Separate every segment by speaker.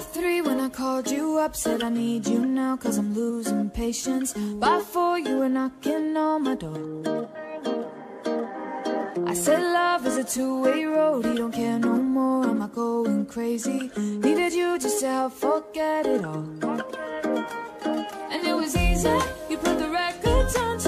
Speaker 1: Three when I called you up Said I need you now cause I'm losing patience. By four you were knocking on my door. I said love is a two-way road He don't care no more, am I going crazy? Needed you just to help forget it all. And it was easy, you put the records on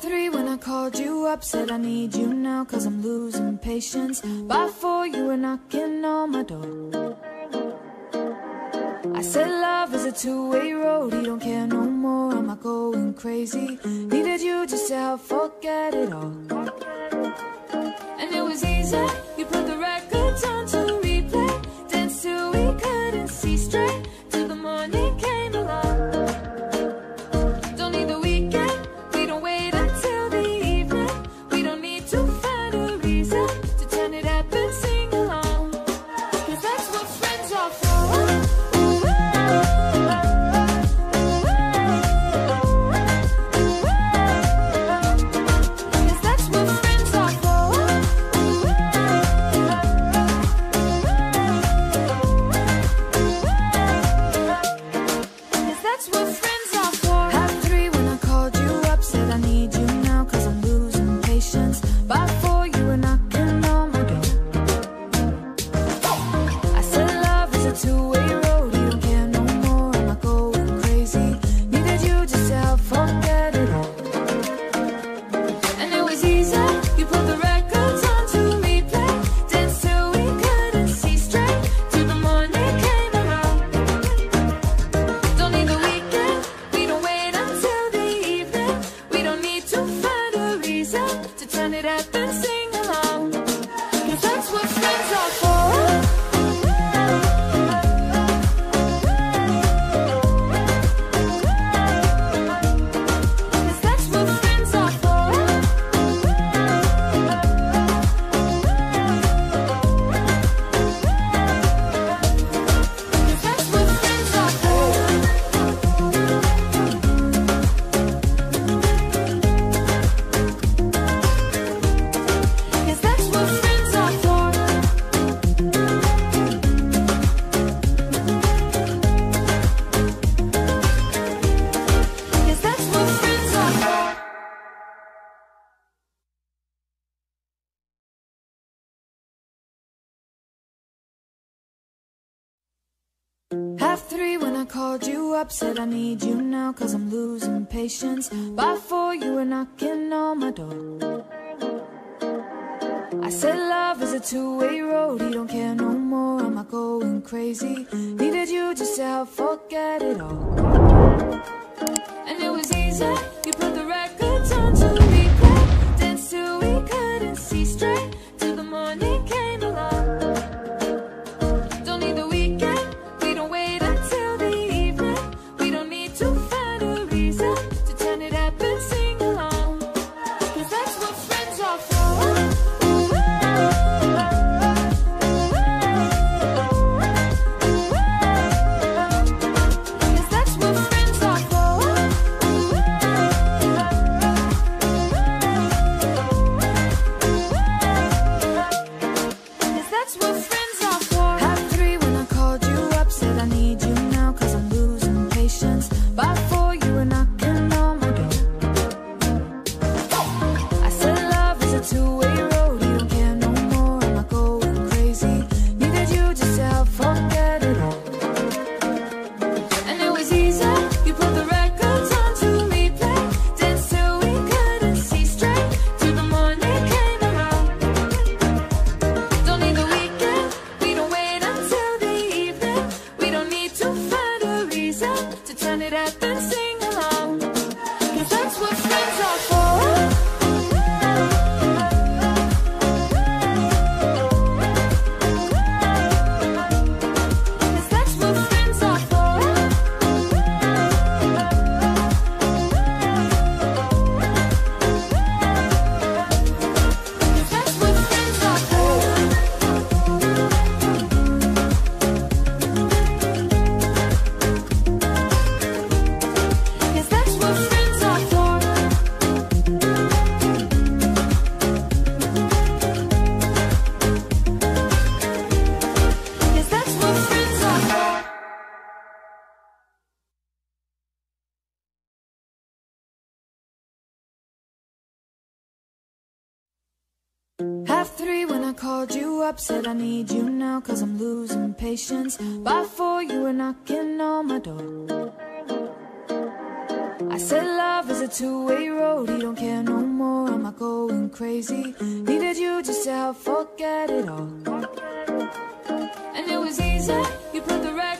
Speaker 1: three when I called you up Said I need you now cause I'm losing patience. By four you were knocking on my door. I said love is a two-way road He don't care no more, am I going crazy? Needed you just to help forget it all. And it was easy, you put the record Three. When I called you up Said I need you now cause I'm losing patience. By four you were knocking on my door. I said love is a two-way road. He don't care no more, am I going crazy? Needed you just to help forget it all. And it was easy, you put the record three when I called you up, said I need you now, cause I'm losing patience. By four, you were knocking on my door. I said love is a two-way road, he don't care no more, am I going crazy? Needed you just to help forget it all. And it was easy, you put the record